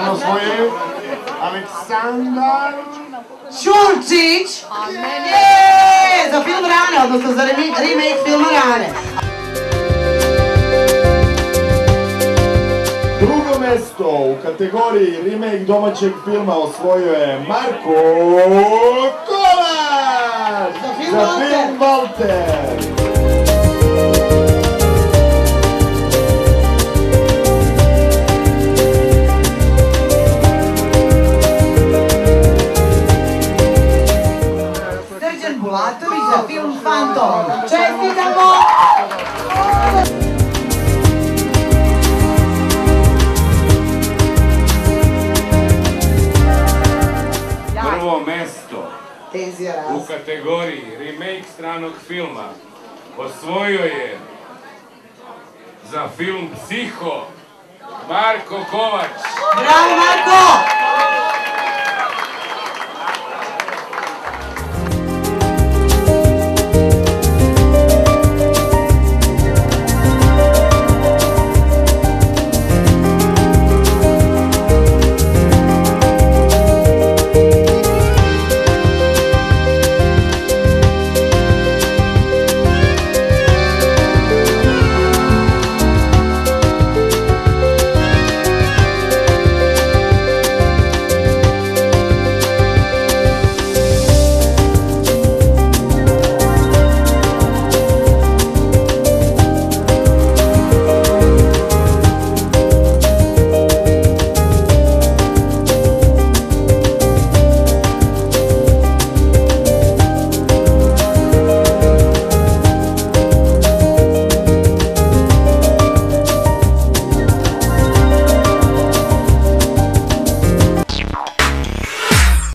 filma osvojio Aleksandar Ćurčić! E, za film Rane, odnosno za remake filma Rane. Drugo mesto u kategoriji remake domaćeg filma osvojio je Marko Kovač! Za film Za Walter. U kategoriji remake stranog filma osvojio je za film Psiho Marko Kovač. Bravo Marko!